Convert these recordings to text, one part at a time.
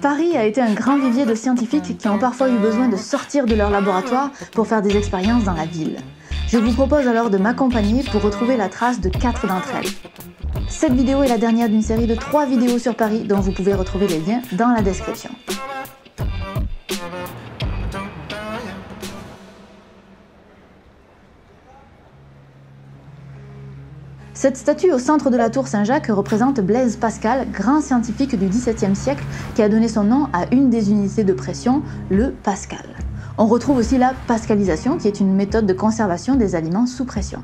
Paris a été un grand vivier de scientifiques qui ont parfois eu besoin de sortir de leur laboratoire pour faire des expériences dans la ville. Je vous propose alors de m'accompagner pour retrouver la trace de quatre d'entre elles. Cette vidéo est la dernière d'une série de trois vidéos sur Paris dont vous pouvez retrouver les liens dans la description. Cette statue au centre de la tour Saint-Jacques représente Blaise Pascal, grand scientifique du XVIIe siècle qui a donné son nom à une des unités de pression, le Pascal. On retrouve aussi la pascalisation qui est une méthode de conservation des aliments sous pression.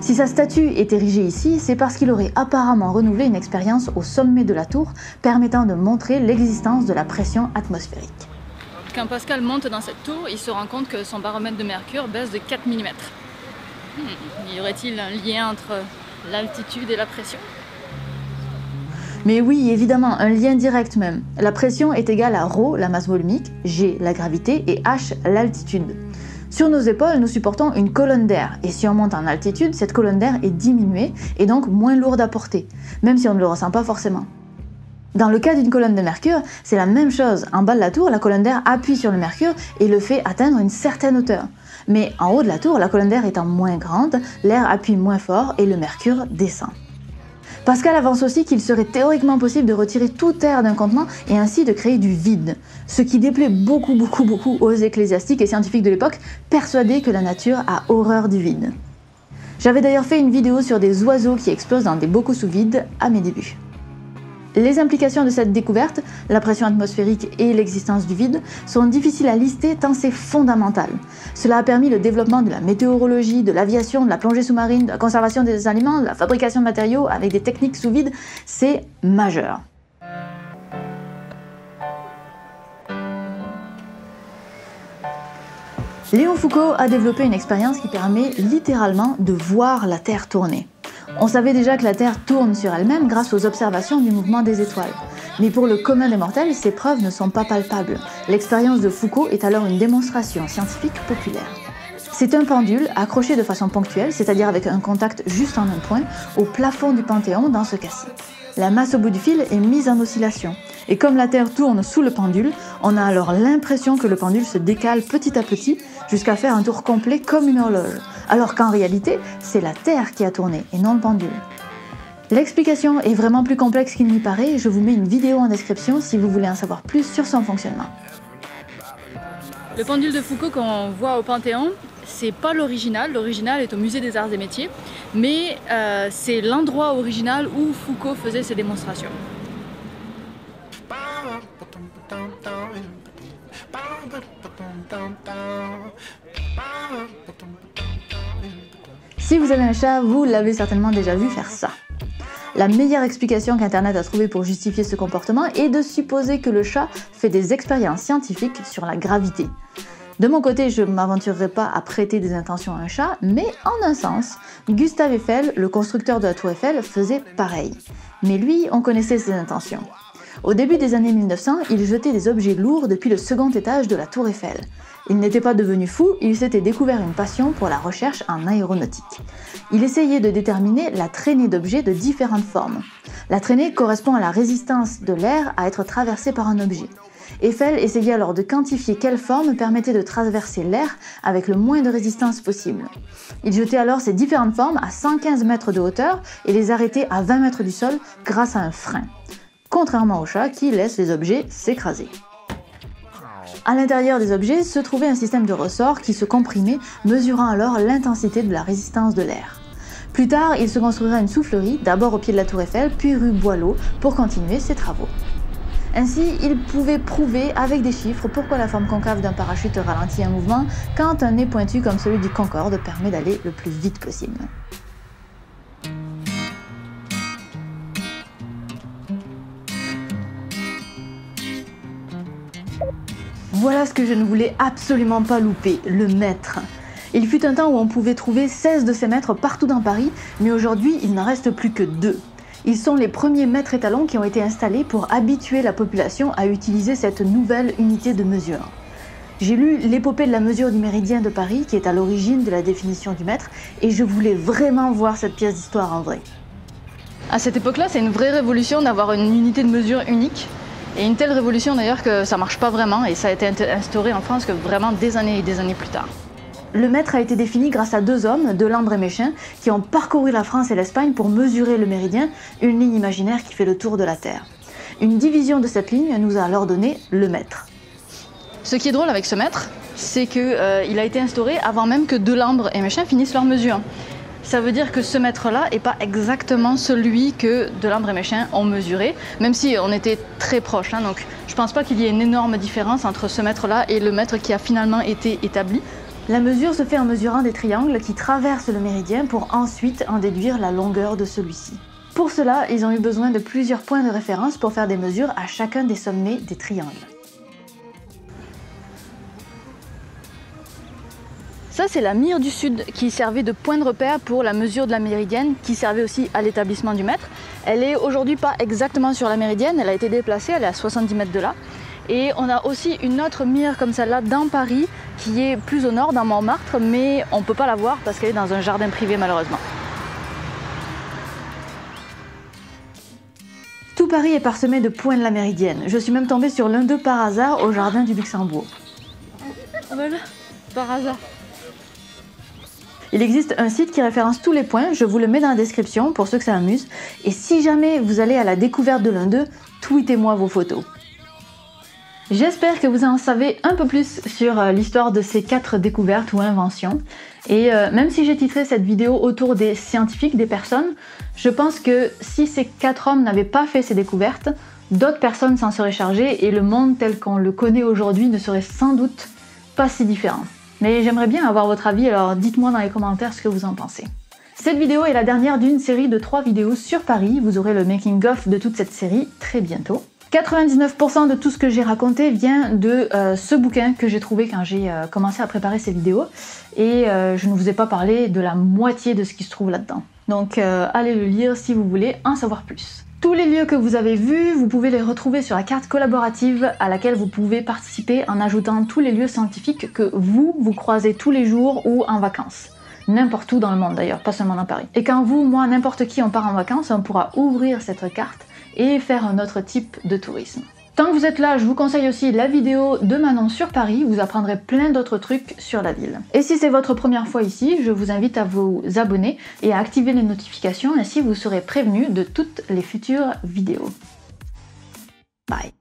Si sa statue est érigée ici, c'est parce qu'il aurait apparemment renouvelé une expérience au sommet de la tour permettant de montrer l'existence de la pression atmosphérique. Quand Pascal monte dans cette tour, il se rend compte que son baromètre de mercure baisse de 4 mm. Y aurait-il un lien entre l'altitude et la pression mais oui, évidemment, un lien direct même. La pression est égale à ρ, la masse volumique, g, la gravité, et h, l'altitude. Sur nos épaules, nous supportons une colonne d'air, et si on monte en altitude, cette colonne d'air est diminuée, et donc moins lourde à porter, même si on ne le ressent pas forcément. Dans le cas d'une colonne de mercure, c'est la même chose. En bas de la tour, la colonne d'air appuie sur le mercure et le fait atteindre une certaine hauteur. Mais en haut de la tour, la colonne d'air étant moins grande, l'air appuie moins fort et le mercure descend. Pascal avance aussi qu'il serait théoriquement possible de retirer tout air d'un contenant et ainsi de créer du vide, ce qui déplaît beaucoup beaucoup beaucoup aux ecclésiastiques et scientifiques de l'époque, persuadés que la nature a horreur du vide. J'avais d'ailleurs fait une vidéo sur des oiseaux qui explosent dans des bocaux sous vide à mes débuts. Les implications de cette découverte, la pression atmosphérique et l'existence du vide, sont difficiles à lister tant c'est fondamental. Cela a permis le développement de la météorologie, de l'aviation, de la plongée sous-marine, de la conservation des aliments, de la fabrication de matériaux avec des techniques sous vide. C'est majeur. Léon Foucault a développé une expérience qui permet littéralement de voir la Terre tourner. On savait déjà que la Terre tourne sur elle-même grâce aux observations du mouvement des étoiles. Mais pour le commun des mortels, ces preuves ne sont pas palpables. L'expérience de Foucault est alors une démonstration scientifique populaire. C'est un pendule accroché de façon ponctuelle, c'est-à-dire avec un contact juste en un point, au plafond du Panthéon dans ce cas-ci. La masse au bout du fil est mise en oscillation. Et comme la Terre tourne sous le pendule, on a alors l'impression que le pendule se décale petit à petit jusqu'à faire un tour complet comme une horloge alors qu'en réalité, c'est la Terre qui a tourné et non le pendule. L'explication est vraiment plus complexe qu'il n'y paraît, je vous mets une vidéo en description si vous voulez en savoir plus sur son fonctionnement. Le pendule de Foucault qu'on voit au Panthéon, c'est pas l'original, l'original est au musée des arts et métiers, mais euh, c'est l'endroit original où Foucault faisait ses démonstrations. Si vous avez un chat, vous l'avez certainement déjà vu faire ça. La meilleure explication qu'Internet a trouvée pour justifier ce comportement est de supposer que le chat fait des expériences scientifiques sur la gravité. De mon côté, je ne m'aventurerai pas à prêter des intentions à un chat, mais en un sens, Gustave Eiffel, le constructeur de la tour Eiffel, faisait pareil. Mais lui, on connaissait ses intentions. Au début des années 1900, il jetait des objets lourds depuis le second étage de la tour Eiffel. Il n'était pas devenu fou, il s'était découvert une passion pour la recherche en aéronautique. Il essayait de déterminer la traînée d'objets de différentes formes. La traînée correspond à la résistance de l'air à être traversé par un objet. Eiffel essayait alors de quantifier quelle forme permettait de traverser l'air avec le moins de résistance possible. Il jetait alors ces différentes formes à 115 mètres de hauteur et les arrêtait à 20 mètres du sol grâce à un frein, contrairement au chat qui laisse les objets s'écraser. À l'intérieur des objets se trouvait un système de ressorts qui se comprimait, mesurant alors l'intensité de la résistance de l'air. Plus tard, il se construira une soufflerie, d'abord au pied de la tour Eiffel, puis rue Boileau, pour continuer ses travaux. Ainsi, il pouvait prouver avec des chiffres pourquoi la forme concave d'un parachute ralentit un mouvement quand un nez pointu comme celui du Concorde permet d'aller le plus vite possible. Voilà ce que je ne voulais absolument pas louper, le maître. Il fut un temps où on pouvait trouver 16 de ces maîtres partout dans Paris, mais aujourd'hui il n'en reste plus que deux. Ils sont les premiers maîtres étalons qui ont été installés pour habituer la population à utiliser cette nouvelle unité de mesure. J'ai lu l'épopée de la mesure du méridien de Paris qui est à l'origine de la définition du mètre et je voulais vraiment voir cette pièce d'histoire en vrai. À cette époque-là, c'est une vraie révolution d'avoir une unité de mesure unique. Et une telle révolution d'ailleurs que ça marche pas vraiment et ça a été instauré en France que vraiment des années et des années plus tard. Le mètre a été défini grâce à deux hommes, Delambre et Méchin, qui ont parcouru la France et l'Espagne pour mesurer le méridien, une ligne imaginaire qui fait le tour de la Terre. Une division de cette ligne nous a alors donné le mètre. Ce qui est drôle avec ce mètre, c'est qu'il euh, a été instauré avant même que Delambre et Méchin finissent leur mesure. Ça veut dire que ce mètre-là n'est pas exactement celui que Delambre et Méchin ont mesuré, même si on était très proches. Hein. donc je ne pense pas qu'il y ait une énorme différence entre ce mètre-là et le mètre qui a finalement été établi. La mesure se fait en mesurant des triangles qui traversent le méridien pour ensuite en déduire la longueur de celui-ci. Pour cela, ils ont eu besoin de plusieurs points de référence pour faire des mesures à chacun des sommets des triangles. C'est la mire du sud qui servait de point de repère pour la mesure de la méridienne, qui servait aussi à l'établissement du mètre. Elle est aujourd'hui pas exactement sur la méridienne, elle a été déplacée, elle est à 70 mètres de là. Et on a aussi une autre mire comme celle-là dans Paris qui est plus au nord, dans Montmartre, mais on ne peut pas la voir parce qu'elle est dans un jardin privé malheureusement. Tout Paris est parsemé de points de la méridienne. Je suis même tombée sur l'un d'eux par hasard au jardin du Luxembourg. Voilà, par hasard. Il existe un site qui référence tous les points, je vous le mets dans la description pour ceux que ça amuse. Et si jamais vous allez à la découverte de l'un d'eux, tweetez-moi vos photos. J'espère que vous en savez un peu plus sur euh, l'histoire de ces quatre découvertes ou inventions. Et euh, même si j'ai titré cette vidéo autour des scientifiques, des personnes, je pense que si ces quatre hommes n'avaient pas fait ces découvertes, d'autres personnes s'en seraient chargées et le monde tel qu'on le connaît aujourd'hui ne serait sans doute pas si différent. Mais j'aimerais bien avoir votre avis, alors dites-moi dans les commentaires ce que vous en pensez. Cette vidéo est la dernière d'une série de trois vidéos sur Paris. Vous aurez le making-of de toute cette série très bientôt. 99% de tout ce que j'ai raconté vient de euh, ce bouquin que j'ai trouvé quand j'ai euh, commencé à préparer ces vidéos et euh, je ne vous ai pas parlé de la moitié de ce qui se trouve là-dedans. Donc allez le lire si vous voulez en savoir plus. Tous les lieux que vous avez vus, vous pouvez les retrouver sur la carte collaborative à laquelle vous pouvez participer en ajoutant tous les lieux scientifiques que vous, vous croisez tous les jours ou en vacances n'importe où dans le monde d'ailleurs, pas seulement dans Paris. Et quand vous, moi, n'importe qui, on part en vacances, on pourra ouvrir cette carte et faire un autre type de tourisme. Tant que vous êtes là, je vous conseille aussi la vidéo de Manon sur Paris, vous apprendrez plein d'autres trucs sur la ville. Et si c'est votre première fois ici, je vous invite à vous abonner et à activer les notifications, ainsi vous serez prévenu de toutes les futures vidéos. Bye